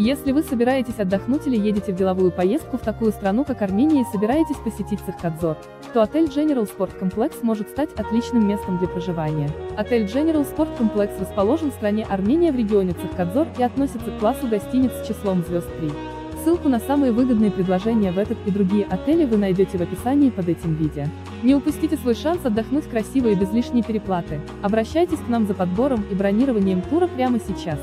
Если вы собираетесь отдохнуть или едете в деловую поездку в такую страну, как Армения и собираетесь посетить Сахкадзор, то отель General Sport Complex может стать отличным местом для проживания. Отель General Sport Complex расположен в стране Армения в регионе Цехкадзор и относится к классу гостиниц с числом звезд 3. Ссылку на самые выгодные предложения в этот и другие отели вы найдете в описании под этим видео. Не упустите свой шанс отдохнуть красиво и без лишней переплаты. Обращайтесь к нам за подбором и бронированием тура прямо сейчас.